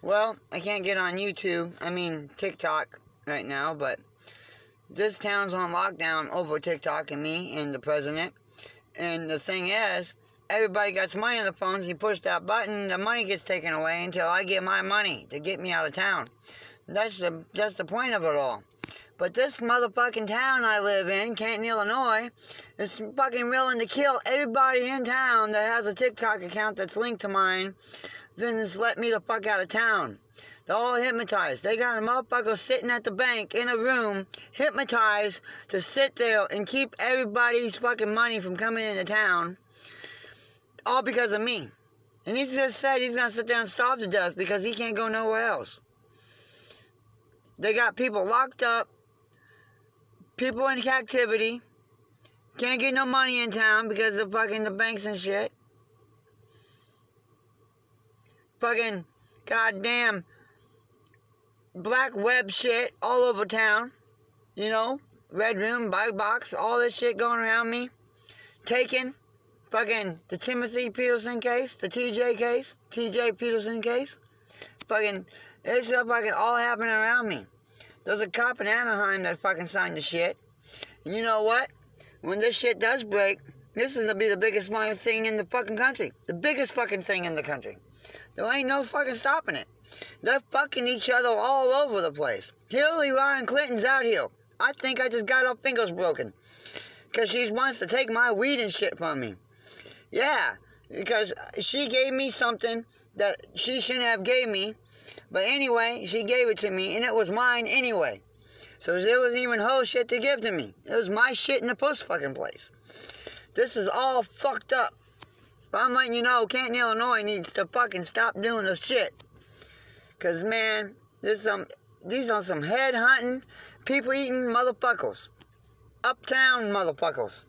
Well, I can't get on YouTube, I mean TikTok right now, but this town's on lockdown over TikTok and me and the president. And the thing is, everybody got some money on the phones. You push that button, the money gets taken away until I get my money to get me out of town. That's the that's the point of it all. But this motherfucking town I live in, Canton, Illinois, is fucking willing to kill everybody in town that has a TikTok account that's linked to mine, then just let me the fuck out of town. They're all hypnotized. They got a motherfucker sitting at the bank in a room, hypnotized to sit there and keep everybody's fucking money from coming into town. All because of me. And he just said he's gonna sit there and starve to death because he can't go nowhere else. They got people locked up, people in captivity, can't get no money in town because of fucking the banks and shit. Fucking goddamn black web shit all over town. You know, red room, bug box, all this shit going around me. Taken. Fucking the Timothy Peterson case, the TJ case, TJ Peterson case. Fucking, it's fucking all happening around me. There's a cop in Anaheim that fucking signed the shit. And you know what? When this shit does break, this is gonna be the biggest fucking thing in the fucking country. The biggest fucking thing in the country. There ain't no fucking stopping it. They're fucking each other all over the place. Hillary Ryan Clinton's out here. I think I just got her fingers broken. Because she wants to take my weed and shit from me. Yeah, because she gave me something that she shouldn't have gave me. But anyway, she gave it to me, and it was mine anyway. So it wasn't even her shit to give to me. It was my shit in the post fucking place. This is all fucked up. But I'm letting you know, Canton, Illinois needs to fucking stop doing this shit. Cause man, this some these are some head hunting, people eating motherfuckers. Uptown motherfuckers.